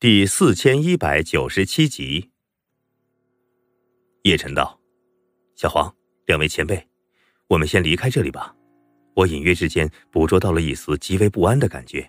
第四千一百九十七集。叶晨道：“小黄，两位前辈，我们先离开这里吧。我隐约之间捕捉到了一丝极为不安的感觉，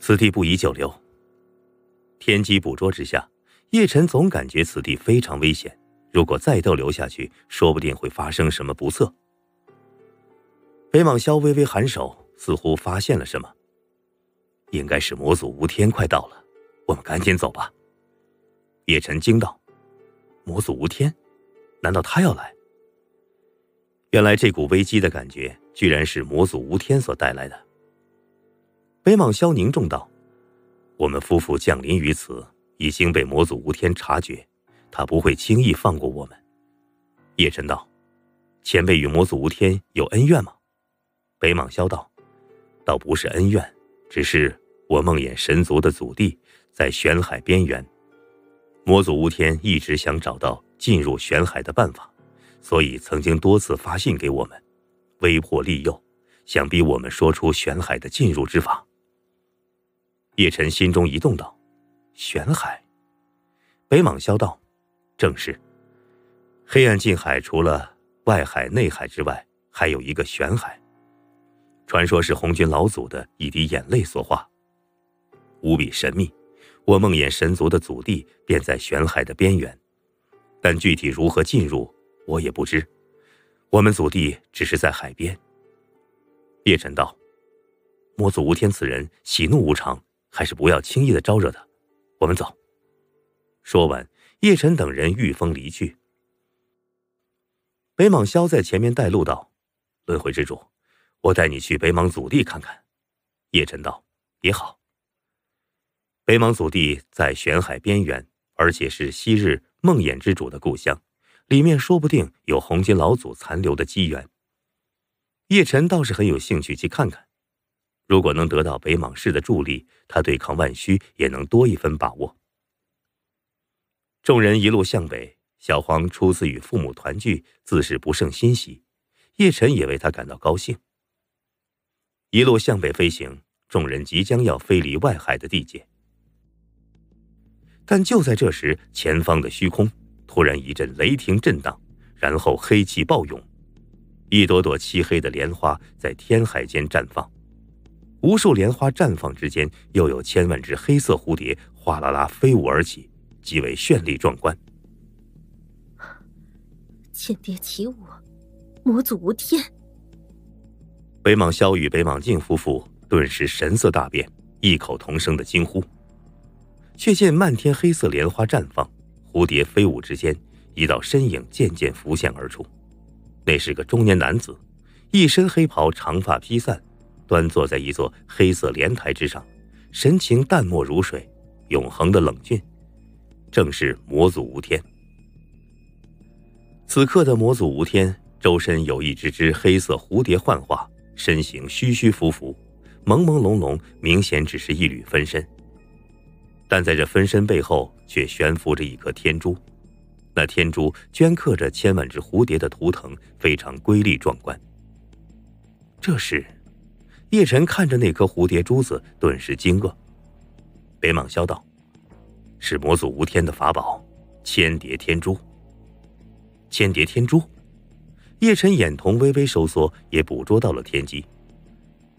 此地不宜久留。天机捕捉之下，叶晨总感觉此地非常危险。如果再逗留下去，说不定会发生什么不测。”北蟒霄微微颔首，似乎发现了什么。应该是魔祖吴天快到了。我们赶紧走吧。叶晨惊道：“魔祖无天，难道他要来？”原来这股危机的感觉，居然是魔祖无天所带来的。北莽萧凝重道：“我们夫妇降临于此，已经被魔祖无天察觉，他不会轻易放过我们。”叶晨道：“前辈与魔祖无天有恩怨吗？”北莽萧道：“倒不是恩怨，只是我梦魇神族的祖地。”在玄海边缘，魔祖无天一直想找到进入玄海的办法，所以曾经多次发信给我们，威迫利诱，想逼我们说出玄海的进入之法。叶晨心中一动，道：“玄海。”北莽萧道：“正是。黑暗近海除了外海、内海之外，还有一个玄海，传说是红军老祖的一滴眼泪所化，无比神秘。”我梦魇神族的祖地便在玄海的边缘，但具体如何进入，我也不知。我们祖地只是在海边。叶晨道：“魔祖无天此人喜怒无常，还是不要轻易的招惹他。我们走。”说完，叶晨等人御风离去。北莽萧在前面带路道：“轮回之主，我带你去北莽祖地看看。”叶晨道：“也好。”北莽祖地在玄海边缘，而且是昔日梦魇之主的故乡，里面说不定有红金老祖残留的机缘。叶晨倒是很有兴趣去看看，如果能得到北莽氏的助力，他对抗万虚也能多一分把握。众人一路向北，小黄初次与父母团聚，自是不胜欣喜，叶晨也为他感到高兴。一路向北飞行，众人即将要飞离外海的地界。但就在这时，前方的虚空突然一阵雷霆震荡，然后黑气暴涌，一朵朵漆黑的莲花在天海间绽放，无数莲花绽放之间，又有千万只黑色蝴蝶哗啦啦飞舞而起，极为绚丽壮观。千蝶起舞，魔祖无天。北莽萧与北莽镜夫妇顿时神色大变，异口同声的惊呼。却见漫天黑色莲花绽放，蝴蝶飞舞之间，一道身影渐渐浮现而出。那是个中年男子，一身黑袍，长发披散，端坐在一座黑色莲台之上，神情淡漠如水，永恒的冷峻，正是魔祖无天。此刻的魔祖无天，周身有一只只黑色蝴蝶幻化，身形虚虚浮浮，朦朦胧胧，明显只是一缕分身。但在这分身背后，却悬浮着一颗天珠，那天珠镌刻着千万只蝴蝶的图腾，非常瑰丽壮观。这时，叶晨看着那颗蝴蝶珠子，顿时惊愕。北莽笑道：“是魔祖无天的法宝，千蝶天珠。”千蝶天珠，叶晨眼瞳微微收缩，也捕捉到了天机。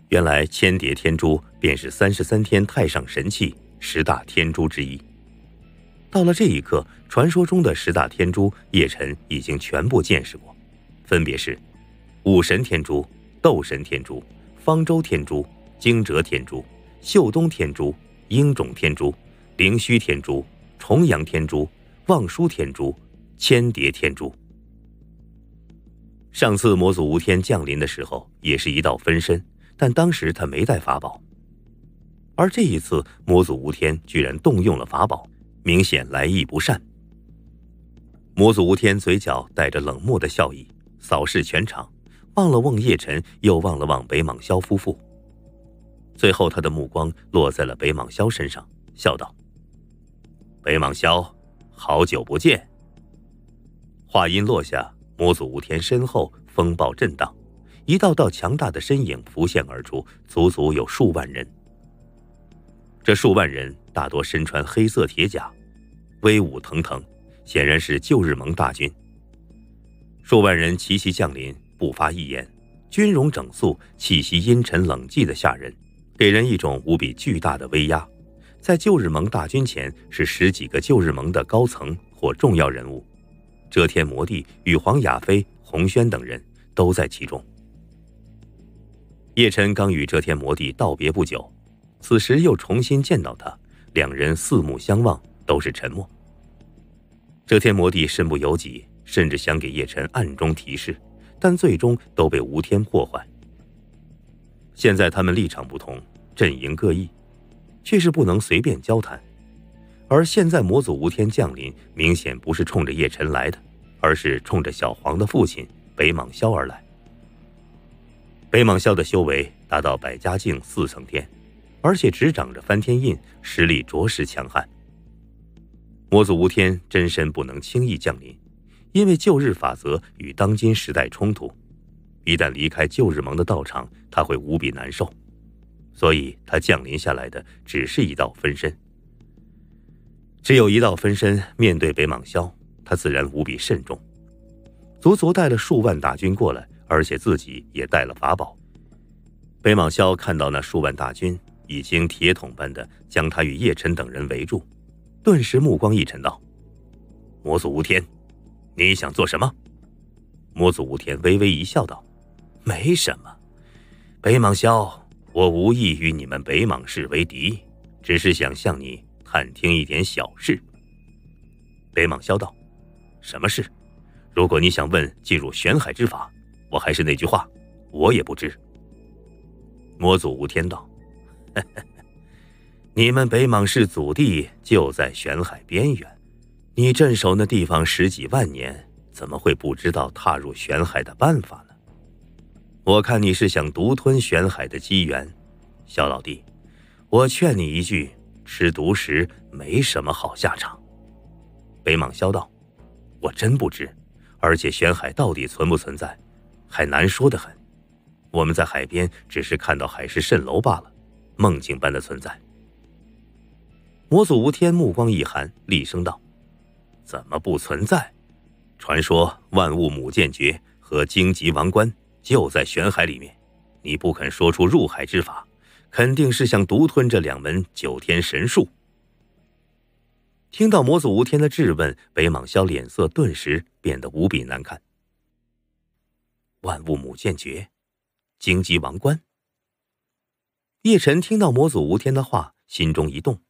原来千蝶天珠便是三十三天太上神器。十大天珠之一。到了这一刻，传说中的十大天珠，叶晨已经全部见识过，分别是：武神天珠、斗神天珠、方舟天珠、惊蛰天珠、秀东天珠、鹰种天珠、灵虚天珠、重阳天珠、望舒天珠、千蝶天珠。上次魔祖无天降临的时候，也是一道分身，但当时他没带法宝。而这一次，魔祖无天居然动用了法宝，明显来意不善。魔祖无天嘴角带着冷漠的笑意，扫视全场，望了望叶晨，又望了望北莽萧夫妇，最后他的目光落在了北莽萧身上，笑道：“北莽萧，好久不见。”话音落下，魔祖无天身后风暴震荡，一道道强大的身影浮现而出，足足有数万人。这数万人大多身穿黑色铁甲，威武腾腾，显然是旧日盟大军。数万人齐齐降临，不发一言，军容整肃，气息阴沉冷寂的吓人，给人一种无比巨大的威压。在旧日盟大军前是十几个旧日盟的高层或重要人物，遮天魔帝、羽皇亚飞、红轩等人都在其中。叶辰刚与遮天魔帝道别不久，此时又重新见到他，两人四目相望，都是沉默。遮天魔帝身不由己，甚至想给叶辰暗中提示，但最终都被吴天破坏。现在他们立场不同，阵营各异。却是不能随便交谈，而现在魔祖吴天降临，明显不是冲着叶辰来的，而是冲着小黄的父亲北莽萧而来。北莽萧的修为达到百家境四层天，而且执掌着翻天印，实力着实强悍。魔祖无天真身不能轻易降临，因为旧日法则与当今时代冲突，一旦离开旧日盟的道场，他会无比难受。所以，他降临下来的只是一道分身。只有一道分身，面对北莽萧，他自然无比慎重，足足带了数万大军过来，而且自己也带了法宝。北莽萧看到那数万大军已经铁桶般的将他与叶辰等人围住，顿时目光一沉，道：“魔祖无天，你想做什么？”魔祖无天微微一笑，道：“没什么，北莽萧。”我无意与你们北莽氏为敌，只是想向你探听一点小事。北莽萧道：“什么事？如果你想问进入玄海之法，我还是那句话，我也不知。”魔祖无天道：“ 你们北莽氏祖地就在玄海边缘，你镇守那地方十几万年，怎么会不知道踏入玄海的办法呢？”我看你是想独吞玄海的机缘，小老弟，我劝你一句：吃独食没什么好下场。北莽萧道：“我真不知，而且玄海到底存不存在，还难说的很。我们在海边只是看到海市蜃楼罢了，梦境般的存在。”魔祖无天目光一寒，厉声道：“怎么不存在？传说万物母剑诀和荆棘王冠。”就在玄海里面，你不肯说出入海之法，肯定是想独吞这两门九天神术。听到魔祖无天的质问，北莽萧脸色顿时变得无比难看。万物母剑诀，荆棘王冠。叶辰听到魔祖无天的话，心中一动，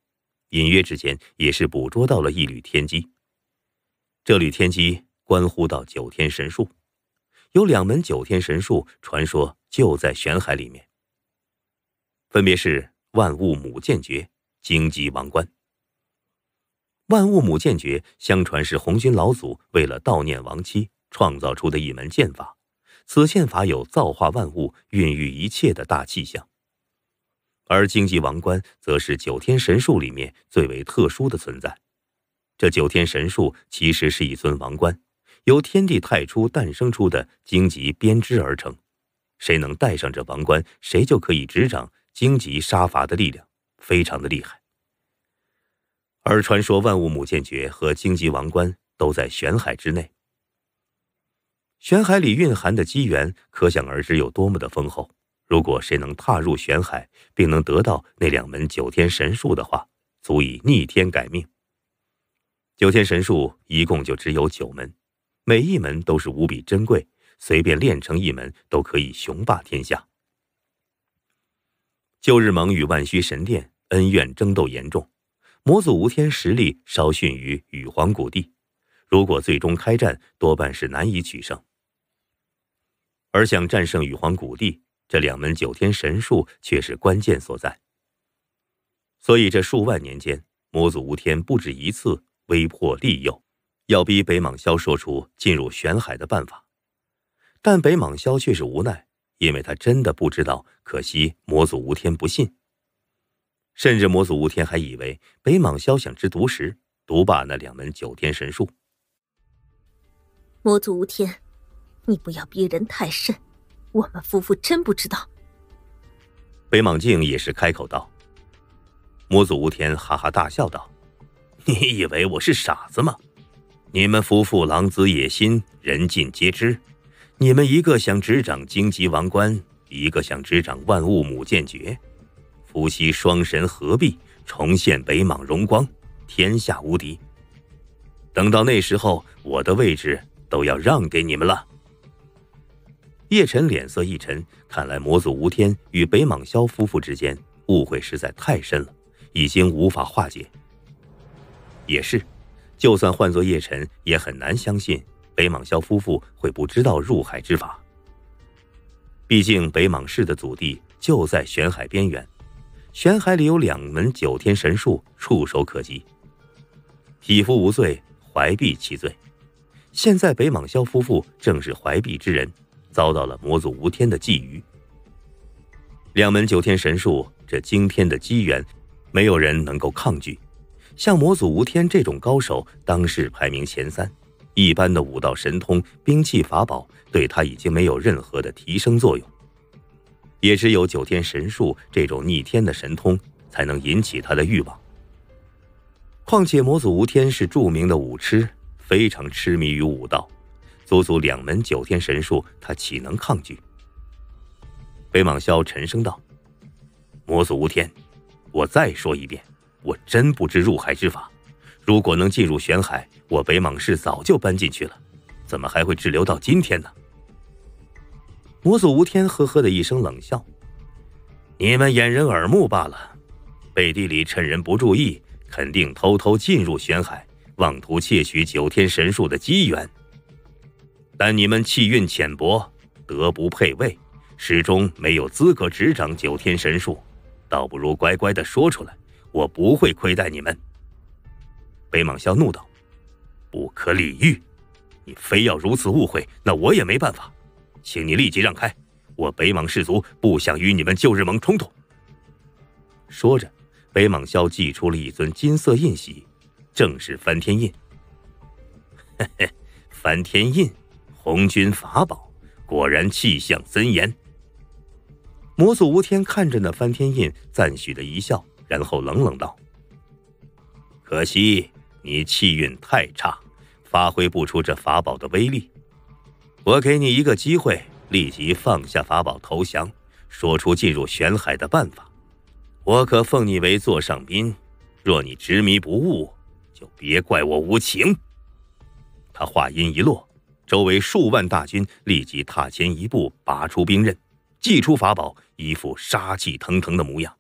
隐约之间也是捕捉到了一缕天机。这缕天机关乎到九天神术。有两门九天神术，传说就在玄海里面。分别是万物母剑诀、荆棘王冠。万物母剑诀相传是红军老祖为了悼念亡妻创造出的一门剑法，此剑法有造化万物、孕育一切的大气象。而荆棘王冠则是九天神树里面最为特殊的存在。这九天神树其实是一尊王冠。由天地太初诞生出的荆棘编织而成，谁能戴上这王冠，谁就可以执掌荆棘杀伐的力量，非常的厉害。而传说万物母剑诀和荆棘王冠都在玄海之内，玄海里蕴含的机缘可想而知有多么的丰厚。如果谁能踏入玄海，并能得到那两门九天神术的话，足以逆天改命。九天神术一共就只有九门。每一门都是无比珍贵，随便练成一门都可以雄霸天下。旧日盟与万虚神殿恩怨争斗严重，魔祖无天实力稍逊于羽皇古帝，如果最终开战，多半是难以取胜。而想战胜羽皇古帝，这两门九天神术却是关键所在。所以这数万年间，魔祖无天不止一次威迫利诱。要逼北莽萧说出进入玄海的办法，但北莽萧却是无奈，因为他真的不知道。可惜魔祖无天不信，甚至魔祖无天还以为北莽萧想吃独食，独霸那两门九天神术。魔祖无天，你不要逼人太甚，我们夫妇真不知道。北莽镜也是开口道：“魔祖无天哈哈大笑道：“你以为我是傻子吗？你们夫妇狼子野心，人尽皆知。你们一个想执掌荆棘王冠，一个想执掌万物母剑诀，夫妻双神合璧，重现北莽荣光，天下无敌。等到那时候，我的位置都要让给你们了。”叶晨脸色一沉，看来魔祖无天与北莽萧夫妇之间误会实在太深了。已经无法化解。也是，就算换做叶晨，也很难相信北莽萧夫妇会不知道入海之法。毕竟北莽氏的祖地就在玄海边缘，玄海里有两门九天神术，触手可及。匹夫无罪，怀璧其罪。现在北莽萧夫妇正是怀璧之人，遭到了魔祖无天的觊觎。两门九天神术，这惊天的机缘。没有人能够抗拒，像魔祖无天这种高手，当世排名前三。一般的武道神通、兵器法宝，对他已经没有任何的提升作用。也只有九天神术这种逆天的神通，才能引起他的欲望。况且魔祖无天是著名的武痴，非常痴迷于武道，足足两门九天神术，他岂能抗拒？北莽萧沉声道：“魔祖无天。”我再说一遍，我真不知入海之法。如果能进入玄海，我北莽氏早就搬进去了，怎么还会滞留到今天呢？魔祖无天呵呵的一声冷笑：“你们掩人耳目罢了，背地里趁人不注意，肯定偷偷进入玄海，妄图窃取九天神术的机缘。但你们气运浅薄，德不配位，始终没有资格执掌九天神术。”倒不如乖乖的说出来，我不会亏待你们。”北莽萧怒道，“不可理喻！你非要如此误会，那我也没办法，请你立即让开。我北莽氏族不想与你们旧日盟冲突。”说着，北莽萧祭出了一尊金色印玺，正是翻天印。嘿嘿，翻天印，红军法宝，果然气象森严。魔祖无天看着那翻天印，赞许的一笑，然后冷冷道：“可惜你气运太差，发挥不出这法宝的威力。我给你一个机会，立即放下法宝投降，说出进入玄海的办法，我可奉你为座上宾。若你执迷不悟，就别怪我无情。”他话音一落，周围数万大军立即踏前一步，拔出兵刃。祭出法宝，一副杀气腾腾的模样。